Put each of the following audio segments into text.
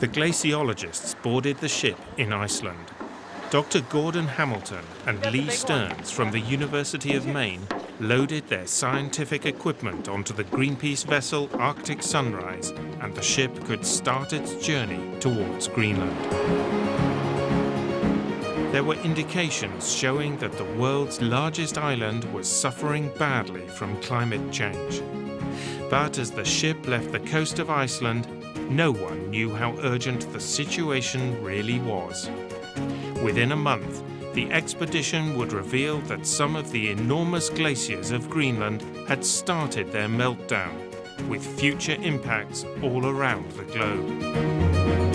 The glaciologists boarded the ship in Iceland. Dr. Gordon Hamilton and Leigh Stearns from the University of Maine loaded their scientific equipment onto the Greenpeace vessel Arctic Sunrise, and the ship could start its journey towards Greenland. There were indications showing that the world's largest island was suffering badly from climate change. But as the ship left the coast of Iceland, no one knew how urgent the situation really was. Within a month, the expedition would reveal that some of the enormous glaciers of Greenland had started their meltdown, with future impacts all around the globe.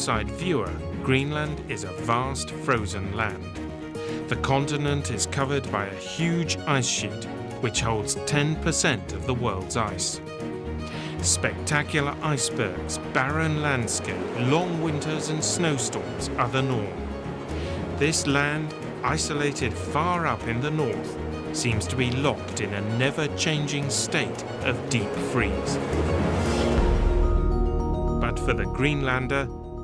Outside viewer, Greenland is a vast frozen land. The continent is covered by a huge ice sheet, which holds 10% of the world's ice. Spectacular icebergs, barren landscape, long winters and snowstorms are the norm. This land, isolated far up in the north, seems to be locked in a never-changing state of deep freeze. But for the Greenlander,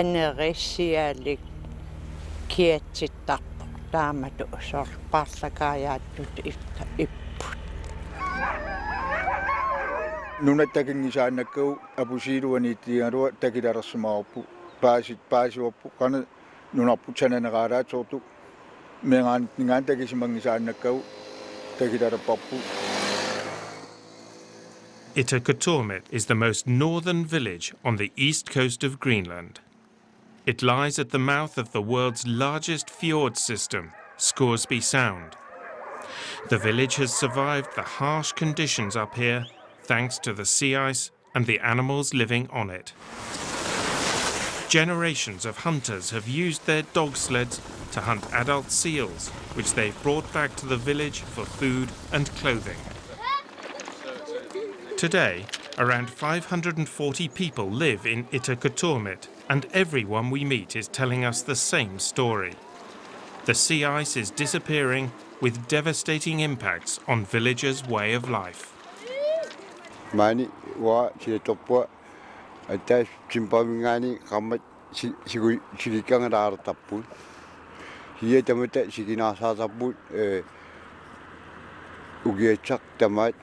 анериссиалик киатситтарпо таамату сорпаарлакаяаттут итта иппут нунаттакингисааннаккау апусиилуанииттигалуа такиларерсумаарпу паасит паасуарпу кана нунарпу сананераалаатсоорту мегаан нингаан такисимангисааннаккау Ittoqqortoormiit is the most northern village on the east coast of Greenland. It lies at the mouth of the world's largest fjord system, Scoresby Sound. The village has survived the harsh conditions up here thanks to the sea ice and the animals living on it. Generations of hunters have used their dog sleds to hunt adult seals, which they've brought back to the village for food and clothing. Today, around 540 people live in Ittoqqortoormiit, and everyone we meet is telling us the same story. The sea ice is disappearing with devastating impacts on villagers' way of life. mani wa chi topwa ata chimpamingani kamat sigu silikang dar tapu hiye tamata sigina sa tapu e eh, ugie chak tamat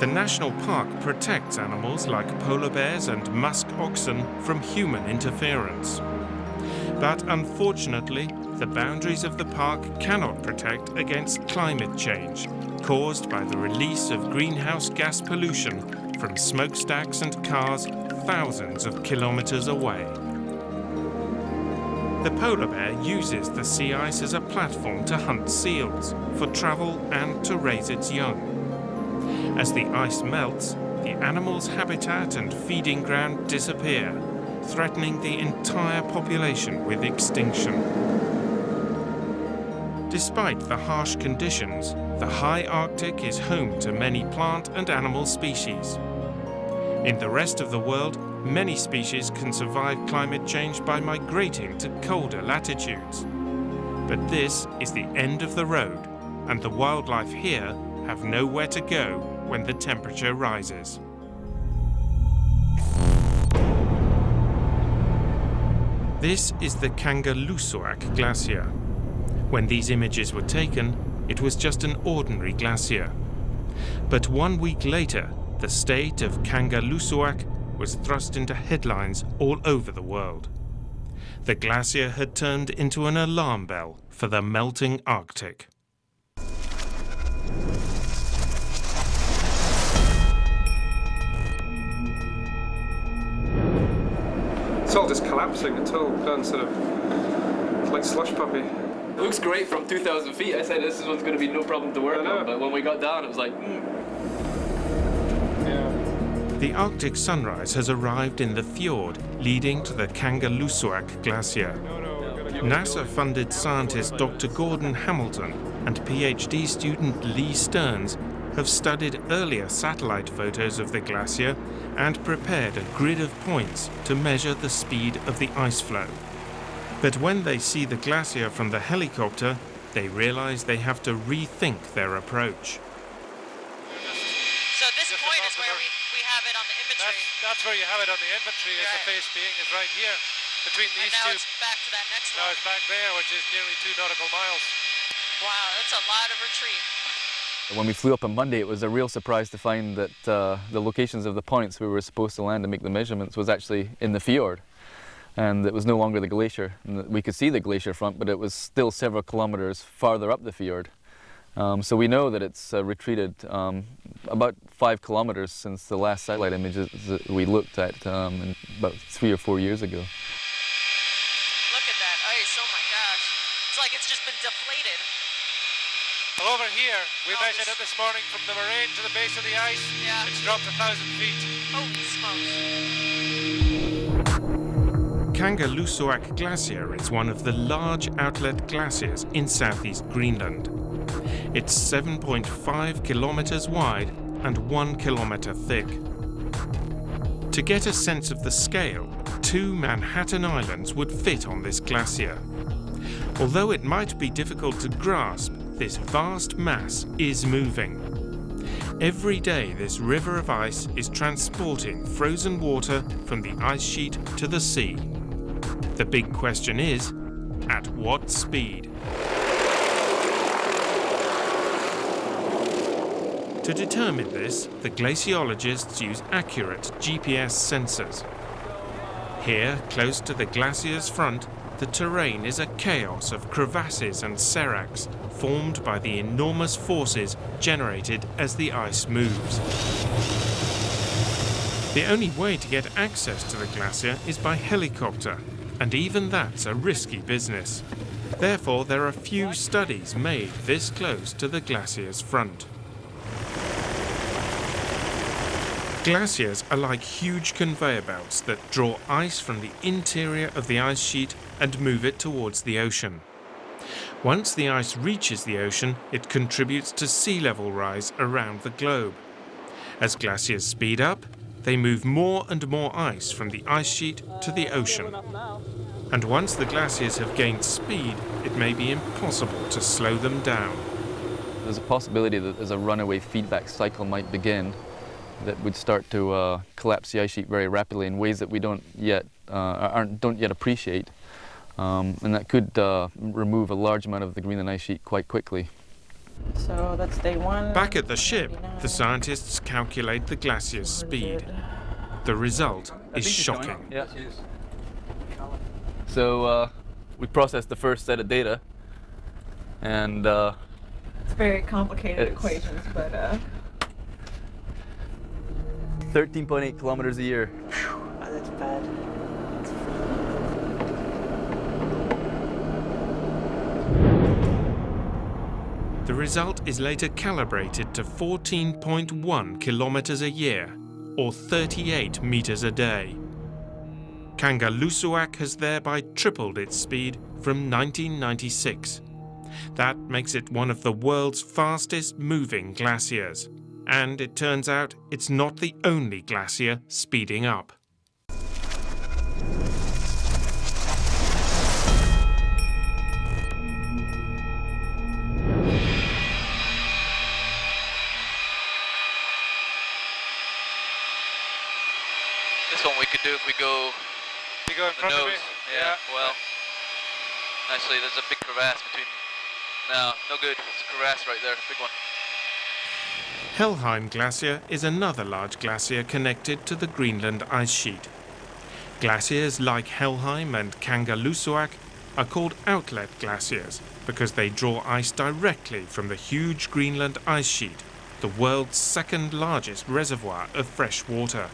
The national park protects animals like polar bears and musk oxen from human interference. But unfortunately, the boundaries of the park cannot protect against climate change caused by the release of greenhouse gas pollution from smokestacks and cars thousands of kilometers away. The polar bear uses the sea ice as a platform to hunt seals, for travel and to raise its young. As the ice melts, the animal's habitat and feeding ground disappear, threatening the entire population with extinction. Despite the harsh conditions, the high Arctic is home to many plant and animal species. In the rest of the world, many species can survive climate change by migrating to colder latitudes. But this is the end of the road, and the wildlife here have nowhere to go when the temperature rises. This is the Kangerlussuaq Glacier. When these images were taken, it was just an ordinary glacier. But one week later, the state of Kangerlussuaq was thrust into headlines all over the world. The glacier had turned into an alarm bell for the melting Arctic. It's all just collapsing. It's all gone sort of like slush puppy. It looks great from 2,000 feet. I said this is one's going to be no problem to work on, but when we got down, it was like, mm. Yeah. The Arctic sunrise has arrived in the fjord leading to the Kangerlussuaq Glacier. No, no, we're gonna go. NASA-funded scientist Dr. Gordon Hamilton and PhD student Leigh Stearns have studied earlier satellite photos of the glacier and prepared a grid of points to measure the speed of the ice flow. But when they see the glacier from the helicopter, they realize they have to rethink their approach. So this Just point is where we, we have it on the imagery. That's, that's where you have it on the inventory. Is the face being is right here between and these now two. it's back to that next Now one. it's back there, which is nearly two nautical miles. Wow, that's a lot of retreat. When we flew up on Monday, it was a real surprise to find that uh, the locations of the points we were supposed to land and make the measurements was actually in the fjord. And it was no longer the glacier. And we could see the glacier front, but it was still several kilometers farther up the fjord. Um, so we know that it's uh, retreated um, about five kilometers since the last satellite images that we looked at um, about three or four years ago. Look at that ice. Oh my gosh. It's like it's just been deflated. Well, over here, we Oh, measured it this morning from the moraine to the base of the ice. Yeah. It's dropped a thousand feet. Holy smokes. Kangerlussuaq Glacier is one of the large outlet glaciers in southeast Greenland. It's 7.5 kilometers wide and 1 kilometer thick. To get a sense of the scale, two Manhattan Islands would fit on this glacier. Although it might be difficult to grasp, this vast mass is moving. Every day, this river of ice is transporting frozen water from the ice sheet to the sea. The big question is at what speed? To determine this, the glaciologists use accurate GPS sensors. Here, close to the glacier's front, the terrain is a chaos of crevasses and seracs formed by the enormous forces generated as the ice moves. The only way to get access to the glacier is by helicopter, and even that's a risky business. Therefore, there are few studies made this close to the glacier's front. Glaciers are like huge conveyor belts that draw ice from the interior of the ice sheet and move it towards the ocean. Once the ice reaches the ocean, it contributes to sea level rise around the globe. As glaciers speed up, they move more and more ice from the ice sheet to the ocean. And once the glaciers have gained speed, it may be impossible to slow them down. There's a possibility that there's a runaway feedback cycle might begin, that would start to uh, collapse the ice sheet very rapidly in ways that we don't yet uh, aren't, don't yet appreciate, um, and that could uh, remove a large amount of the Greenland ice sheet quite quickly. So that's day one. Back at the ship, the scientists calculate the glacier's speed. The result is shocking. Yeah. So uh, we processed the first set of data, and uh, It's very complicated It's- equations, but uh, 13.8 kilometers a year. oh, that's bad. The result is later calibrated to 14.1 kilometers a year, or 38 meters a day. Kangerlussuaq has thereby tripled its speed from 1996. That makes it one of the world's fastest moving glaciers. And it turns out it's not the only glacier speeding up. Go You go in the front of me. nose. Yeah, well, actually, there's a big crevasse between. No, no good. It's a crevasse right there, big one. Helheim Glacier is another large glacier connected to the Greenland ice sheet. Glaciers like Helheim and Kangerlussuaq are called outlet glaciers because they draw ice directly from the huge Greenland ice sheet, the world's second largest reservoir of fresh water.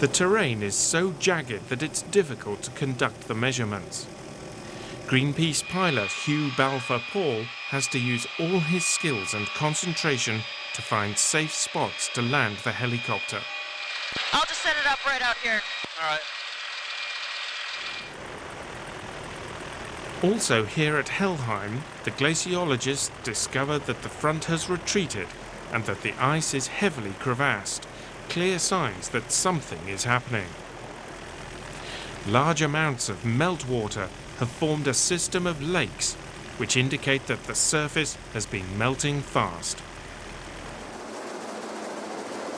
The terrain is so jagged that it's difficult to conduct the measurements. Greenpeace pilot Hugh Balfour Paul has to use all his skills and concentration to find safe spots to land the helicopter. I'll just set it up right out here. All right. Also here at Helheim, the glaciologists discovered that the front has retreated and that the ice is heavily crevassed, clear signs that something is happening. Large amounts of meltwater have formed a system of lakes, which indicate that the surface has been melting fast.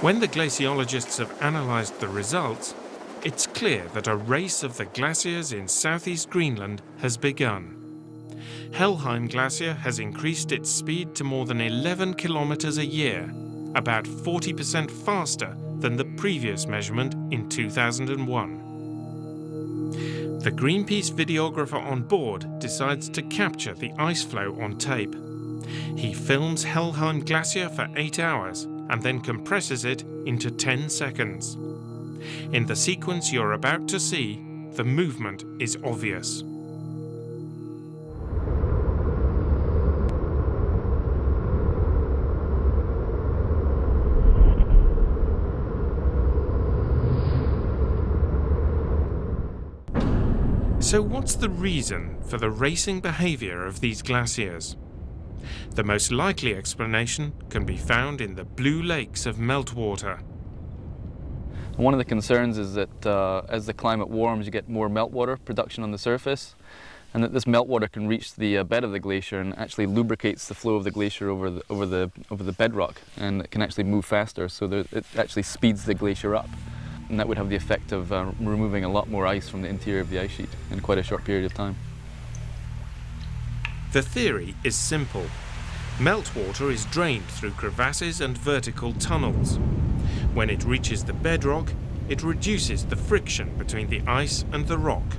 When the glaciologists have analysed the results, it's clear that a race of the glaciers in southeast Greenland has begun. Helheim Glacier has increased its speed to more than 11 kilometers a year, about 40% faster than the previous measurement in 2001. The Greenpeace videographer on board decides to capture the ice flow on tape. He films Helheim Glacier for 8 hours and then compresses it into 10 seconds. In the sequence you're about to see, the movement is obvious. So what's the reason for the racing behaviour of these glaciers? The most likely explanation can be found in the blue lakes of meltwater. One of the concerns is that uh, as the climate warms, you get more meltwater production on the surface, and that this meltwater can reach the uh, bed of the glacier and actually lubricates the flow of the glacier over the, over the, over the bedrock, and it can actually move faster, so that it actually speeds the glacier up. And that would have the effect of uh, removing a lot more ice from the interior of the ice sheet in quite a short period of time. The theory is simple. Meltwater is drained through crevasses and vertical tunnels. When it reaches the bedrock, it reduces the friction between the ice and the rock.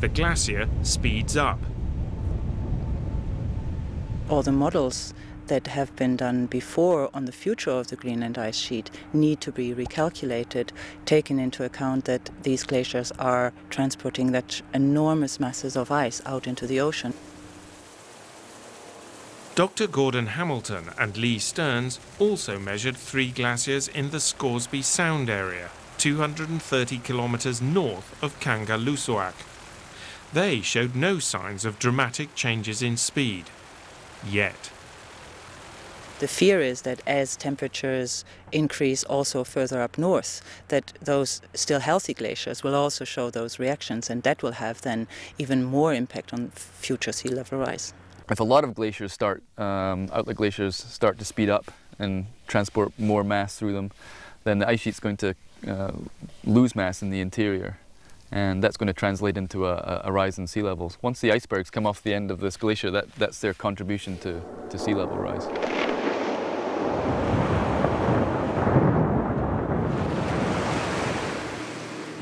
The glacier speeds up. All the models that have been done before on the future of the Greenland ice sheet need to be recalculated, taking into account that these glaciers are transporting that enormous masses of ice out into the ocean. Dr. Gordon Hamilton and Leigh Stearns also measured three glaciers in the Scoresby Sound area, 230 kilometres north of Kangerlussuaq. They showed no signs of dramatic changes in speed. Yet. The fear is that as temperatures increase also further up north, that those still healthy glaciers will also show those reactions, and that will have then even more impact on future sea level rise if a lot of glaciers start, um, outlet glaciers start to speed up and transport more mass through them, then the ice sheet's going to uh, lose mass in the interior. And that's going to translate into a, a, rise in sea levels. Once the icebergs come off the end of this glacier, that, that's their contribution to, to sea level rise.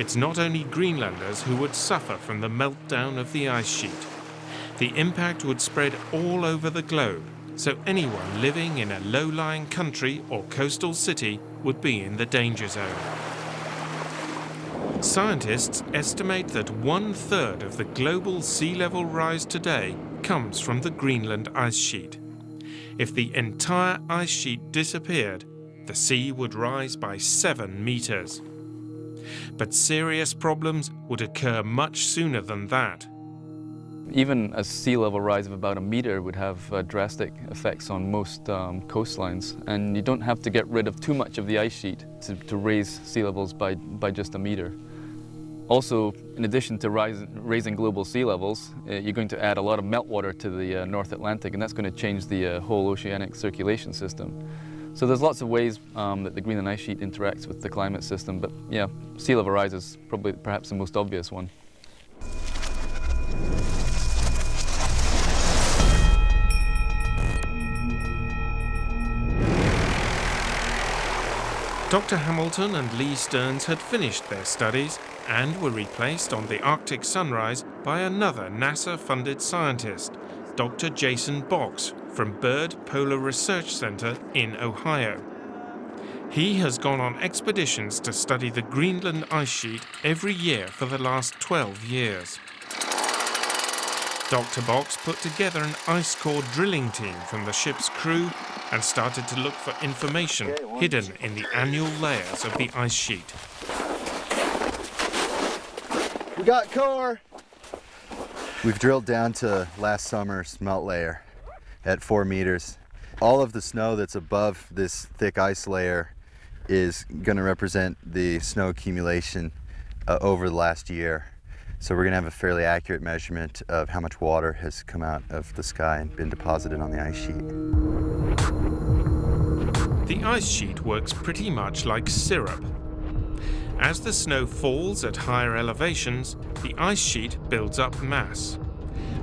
It's not only Greenlanders who would suffer from the meltdown of the ice sheet. The impact would spread all over the globe, so anyone living in a low-lying country or coastal city would be in the danger zone. Scientists estimate that one-third of the global sea level rise today comes from the Greenland ice sheet. If the entire ice sheet disappeared, the sea would rise by 7 meters. But serious problems would occur much sooner than that. Even a sea level rise of about a meter would have uh, drastic effects on most um, coastlines and you don't have to get rid of too much of the ice sheet to, to raise sea levels by, by just a meter. Also, in addition to rise, raising global sea levels, uh, you're going to add a lot of meltwater to the uh, North Atlantic and that's going to change the uh, whole oceanic circulation system. So there's lots of ways um, that the Greenland ice sheet interacts with the climate system, but yeah, sea level rise is probably perhaps the most obvious one. Dr. Hamilton and Leigh Stearns had finished their studies and were replaced on the Arctic Sunrise by another NASA funded scientist, Dr. Jason Box from Byrd Polar Research Center in Ohio. He has gone on expeditions to study the Greenland ice sheet every year for the last 12 years. Dr. Box put together an ice core drilling team from the ship's crew and started to look for information hidden in the annual layers of the ice sheet. We got core. We've drilled down to last summer's melt layer at four meters. All of the snow that's above this thick ice layer is going to represent the snow accumulation uh, over the last year. So we're going to have a fairly accurate measurement of how much water has come out of the sky and been deposited on the ice sheet. The ice sheet works pretty much like syrup. As the snow falls at higher elevations, the ice sheet builds up mass.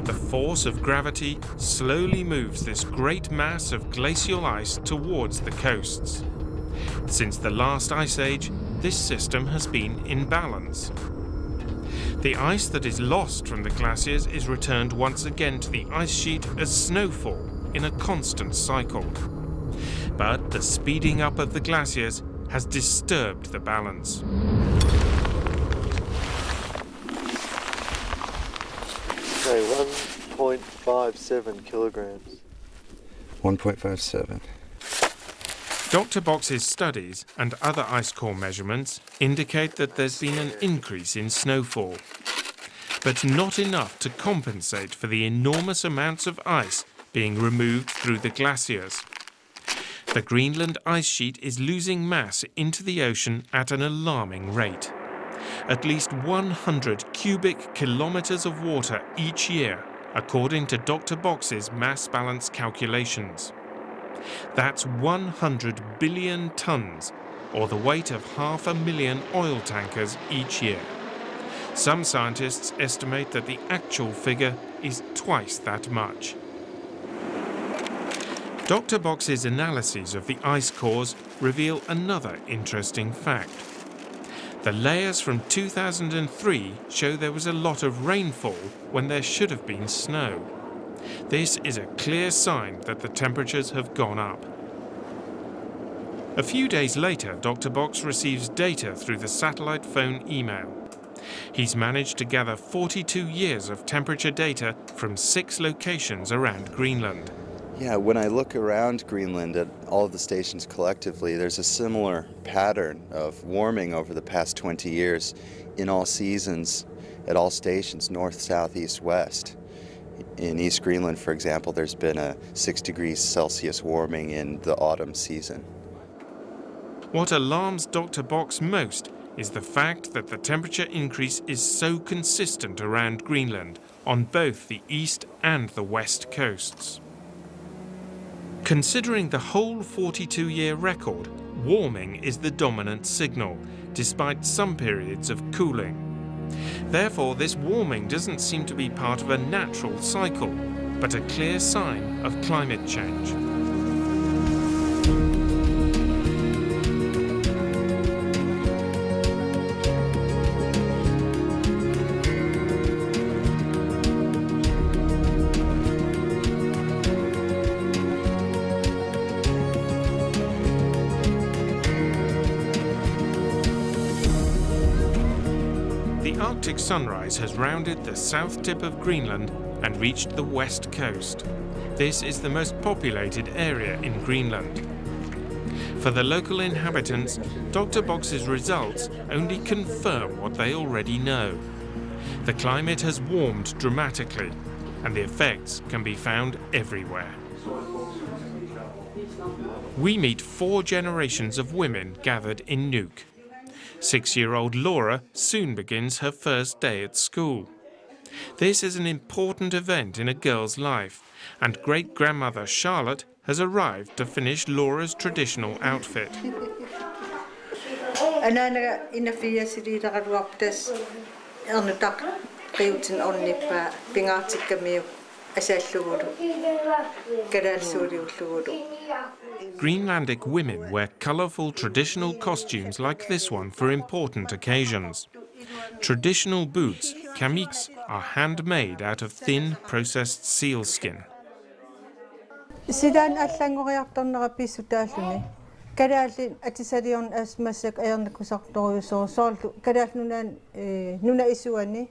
The force of gravity slowly moves this great mass of glacial ice towards the coasts. Since the last ice age, this system has been in balance. The ice that is lost from the glaciers is returned once again to the ice sheet as snowfall in a constant cycle. But the speeding up of the glaciers has disturbed the balance. Okay, 1.57 kilograms. 1.57. Dr. Box's studies and other ice core measurements indicate that there's been an increase in snowfall, but not enough to compensate for the enormous amounts of ice being removed through the glaciers. The Greenland ice sheet is losing mass into the ocean at an alarming rate. At least 100 cubic kilometres of water each year, according to Dr. Box's mass balance calculations. That's 100 billion tonnes, or the weight of half a million oil tankers each year. Some scientists estimate that the actual figure is twice that much. Dr. Box's analyses of the ice cores reveal another interesting fact. The layers from 2003 show there was a lot of rainfall when there should have been snow. This is a clear sign that the temperatures have gone up. A few days later, Dr. Box receives data through the satellite phone email. He's managed to gather 42 years of temperature data from six locations around Greenland. Yeah, when I look around Greenland at all of the stations collectively, there's a similar pattern of warming over the past 20 years in all seasons at all stations, north, south, east, west. In East Greenland, for example, there's been a 6 degrees Celsius warming in the autumn season. What alarms Dr. Box most is the fact that the temperature increase is so consistent around Greenland on both the east and the west coasts. Considering the whole 42 year record, warming is the dominant signal, despite some periods of cooling. Therefore, this warming doesn't seem to be part of a natural cycle, but a clear sign of climate change. Arctic sunrise has rounded the south tip of Greenland and reached the west coast. This is the most populated area in Greenland. For the local inhabitants, Dr. Box's results only confirm what they already know. The climate has warmed dramatically, and the effects can be found everywhere. We meet four generations of women gathered in Nuuk. Six year old Laura soon begins her first day at school. This is an important event in a girl's life, and great grandmother Charlotte has arrived to finish Laura's traditional outfit. Ananaga ina fia siri ragaruaptas ernutak qiutin ornippa pingaartikkamiu asaallugudu kadaalsuuriullugudu Greenlandic women wear colourful traditional costumes like this one for important occasions. Traditional boots, kamiks, are handmade out of thin processed seal skin. Sidan allangoriartornera pissutaalluni kadaallin atisaliorn asmassak ajarnakusartoriusoorsoorlu kadaallunaan eh, nuna isuani.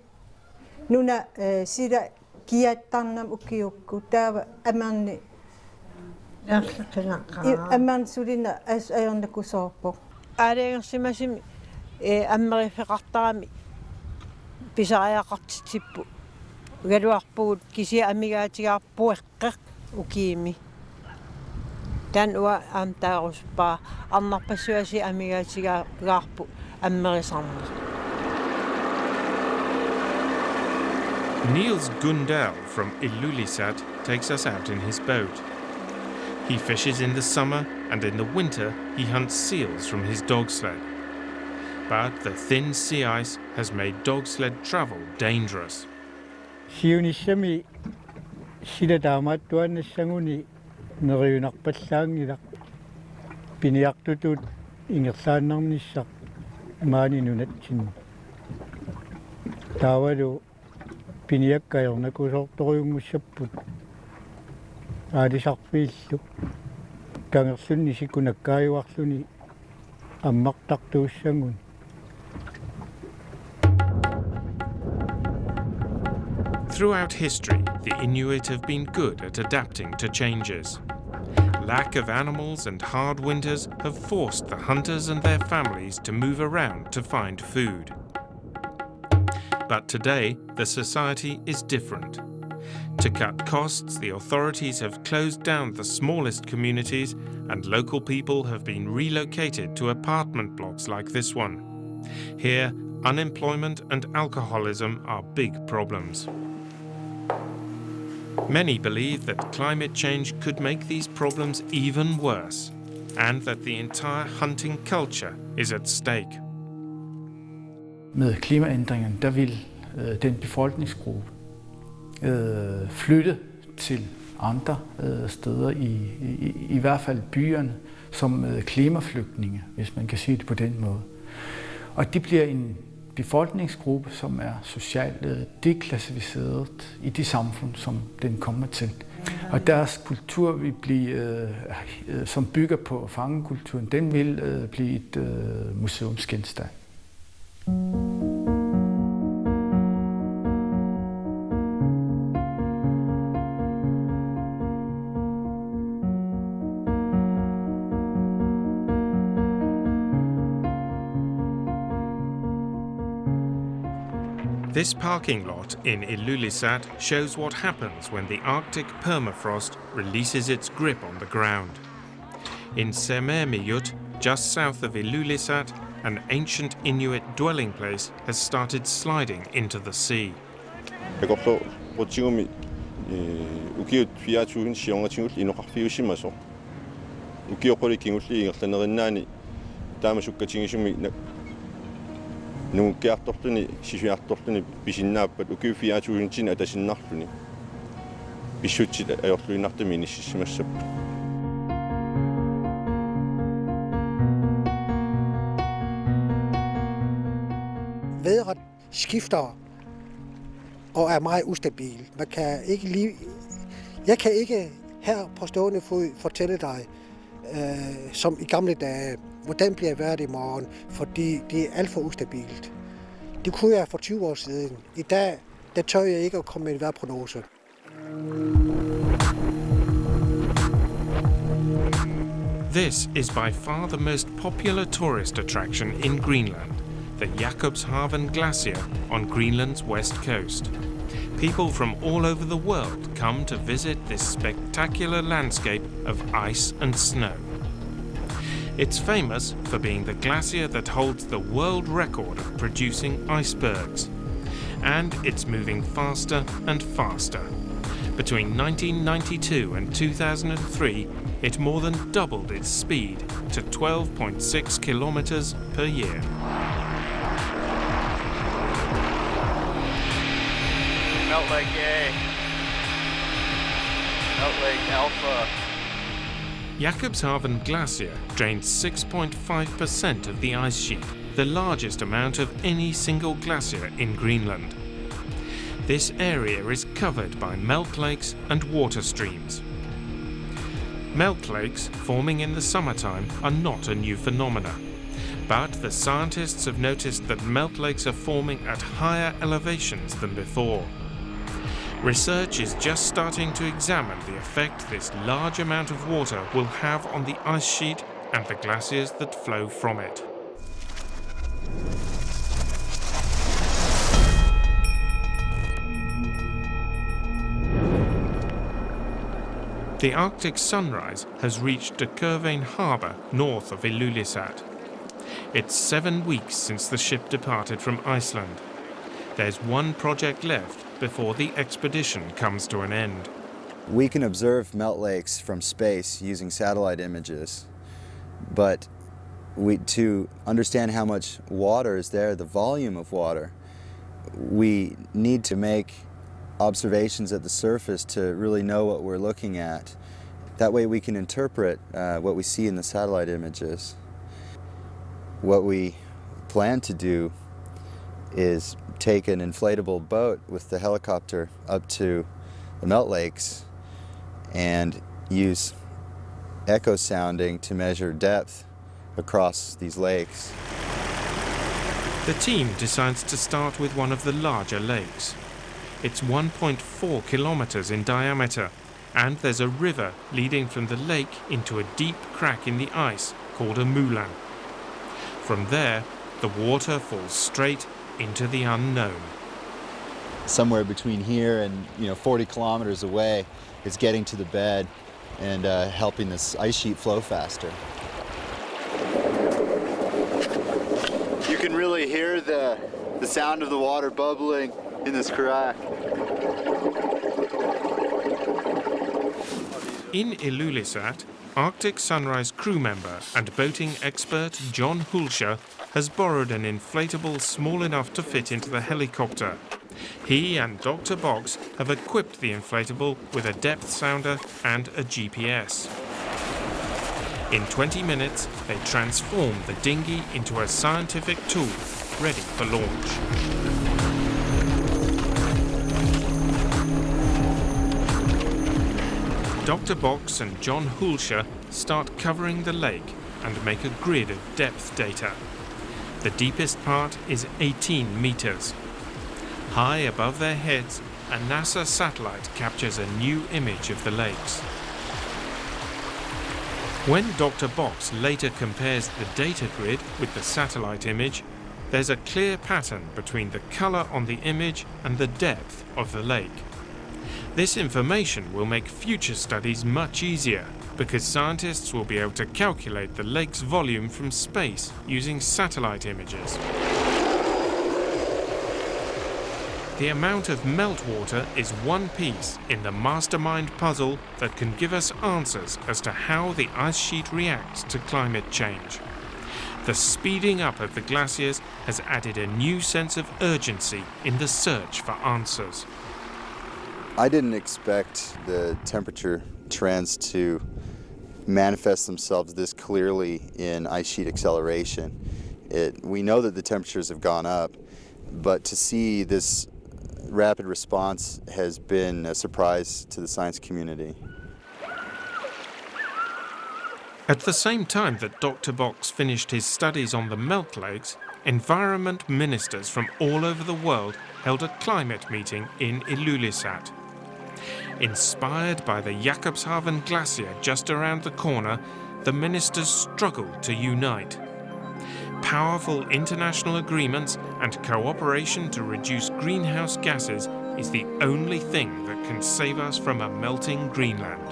Nuna eh, sida kiattarnam ukiukku taava amarni amarn sulina as ajarnakusoorpo аариагерсимасими э аммерифеқартарами писариақартитсиппу галуарпугут кися амигаатигарпуэққеқ укиими тан уа аамтааруспаа арнарпассуаси амигаатигаагаарпу аммерисарни Niels Gundel from Ilulissat takes us out in his boat. He fishes in the summer, and in the winter he hunts seals from his dog sled. But the thin sea ice has made dog sled travel dangerous. piniaqtutut ингерлааннарниссақ маани нунатсин таавалу пиниаккаернакусоорторуйунгуссаппут аалисарфииллу кангерлунни сикунаккааюарлуни аммартартууссангун Throughout history, the Inuit have been good at adapting to changes. Lack of animals and hard winters have forced the hunters and their families to move around to find food. But today, the society is different. To cut costs, the authorities have closed down the smallest communities and local people have been relocated to apartment blocks like this one. Here, unemployment and alcoholism are big problems. Many believe that climate change could make these problems even worse and that the entire hunting culture is at stake. Med klimaændringen, der vil øh, den befolkningsgruppe øh, flytte til andre øh, steder, i, i, i hvert fald byerne, som øh, klimaflygtninge, hvis man kan sige det på den måde. Og det bliver en befolkningsgruppe, som er socialt øh, deklassificeret i de samfund, som den kommer til. Og deres kultur vil blive, øh, øh, som bygger på fangekulturen, den vil øh, blive et øh, museumsgenstand. This parking lot in Ilulissat shows what happens when the Arctic permafrost releases its grip on the ground. In Sermermiut, just south of Ilulissat, an ancient Inuit dwelling place has started sliding into the sea. нууккиарторлуни сисуиарторлуни писиннааппат укиуфиаатугинтина атасиннарлуни писсутсит аёрлуинартами иниссимассаппу Vædret skifter og er meget ustabil. Man kan ikke lige, jeg kan ikke her på stående fod fortælle dig, øh, som i gamle dage, hvordan bliver vejret i morgen, fordi det er alt for ustabilt. Det kunne jeg for 20 år siden. I dag, der tør jeg ikke at komme med en vejrprognose. This is by far the most popular tourist attraction in Greenland, the Jakobshaven Glacier on Greenland's west coast. People from all over the world come to visit this spectacular landscape of ice and snow. It's famous for being the glacier that holds the world record of producing icebergs. And it's moving faster and faster. Between 1992 and 2003, it more than doubled its speed to 12.6 kilometers per year. Melt Lake A. Melt Lake Alpha. Jakobshavn Glacier drains 6.5% of the ice sheet, the largest amount of any single glacier in Greenland. This area is covered by melt lakes and water streams. Melt lakes forming in the summertime are not a new phenomenon, but the scientists have noticed that melt lakes are forming at higher elevations than before. Research is just starting to examine the effect this large amount of water will have on the ice sheet and the glaciers that flow from it. The Arctic sunrise has reached Kervane harbour north of Ilulissat. It's seven weeks since the ship departed from Iceland. There's one project left before the expedition comes to an end. We can observe melt lakes from space using satellite images, but we, to understand how much water is there, the volume of water, we need to make observations at the surface to really know what we're looking at. That way we can interpret uh, what we see in the satellite images. What we plan to do is take an inflatable boat with the helicopter up to the melt lakes and use echo sounding to measure depth across these lakes. The team decides to start with one of the larger lakes. It's 1.4 kilometers in diameter, and there's a river leading from the lake into a deep crack in the ice called a moulin. From there, the water falls straight into the unknown. Somewhere between here and you know 40 kilometers away, it's getting to the bed and uh, helping this ice sheet flow faster. You can really hear the, the sound of the water bubbling in this crack. In Ilulissat, Arctic Sunrise crew member and boating expert John Hulscher has borrowed an inflatable small enough to fit into the helicopter. He and Dr. Box have equipped the inflatable with a depth sounder and a GPS. In 20 minutes, they transform the dinghy into a scientific tool ready for launch. Dr. Box and John Hulscher start covering the lake and make a grid of depth data. The deepest part is 18 meters. High above their heads, a NASA satellite captures a new image of the lakes. When Dr. Box later compares the data grid with the satellite image, there's a clear pattern between the color on the image and the depth of the lake. This information will make future studies much easier because scientists will be able to calculate the lake's volume from space using satellite images. The amount of meltwater is one piece in the mastermind puzzle that can give us answers as to how the ice sheet reacts to climate change. The speeding up of the glaciers has added a new sense of urgency in the search for answers. I didn't expect the temperature trends to manifest themselves this clearly in ice sheet acceleration. It, we know that the temperatures have gone up, but to see this rapid response has been a surprise to the science community. At the same time that Dr. Box finished his studies on the melt lakes, environment ministers from all over the world held a climate meeting in Ilulissat. Inspired by the Jakobshavn Glacier just around the corner, the ministers struggled to unite. Powerful international agreements and cooperation to reduce greenhouse gases is the only thing that can save us from a melting Greenland.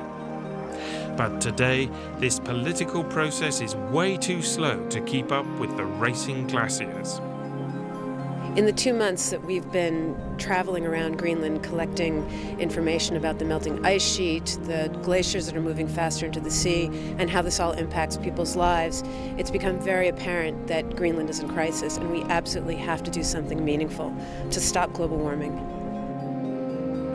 But today, this political process is way too slow to keep up with the racing glaciers. In the two months that we've been traveling around Greenland collecting information about the melting ice sheet, the glaciers that are moving faster into the sea, and how this all impacts people's lives, it's become very apparent that Greenland is in crisis and we absolutely have to do something meaningful to stop global warming.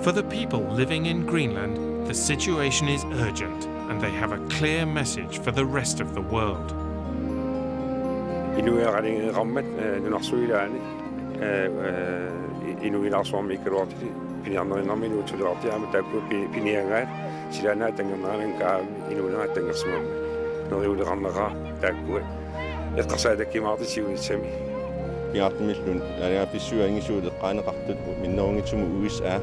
For the people living in Greenland, the situation is urgent and they have a clear message for the rest of the world. innovinnasjon mikroati piniano ina minu tulati am taku pinianga silana tangana nka inuna tangasma نريد غنغا تاكو القصائد كيما عطيت شي سامي يعطمشلون يعني في السوء يعني سوء القانا قحتد من نوع نتسمو ويسعى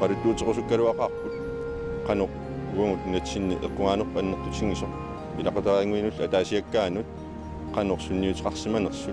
قردو تغسو كرواقا قانو ومت نتشن قوانو قان نقطو تشنشو بلا قطع نوينو تلاتاشي كانو قانو سنيو تقسمان نقصو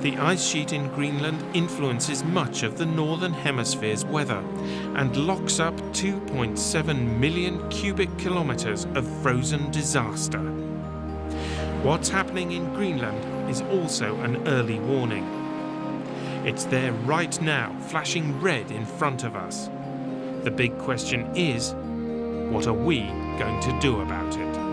The ice sheet in Greenland influences much of the Northern Hemisphere's weather and locks up 2.7 million cubic kilometres of frozen disaster. What's happening in Greenland is also an early warning. It's there right now, flashing red in front of us. The big question is what are we going to do about it?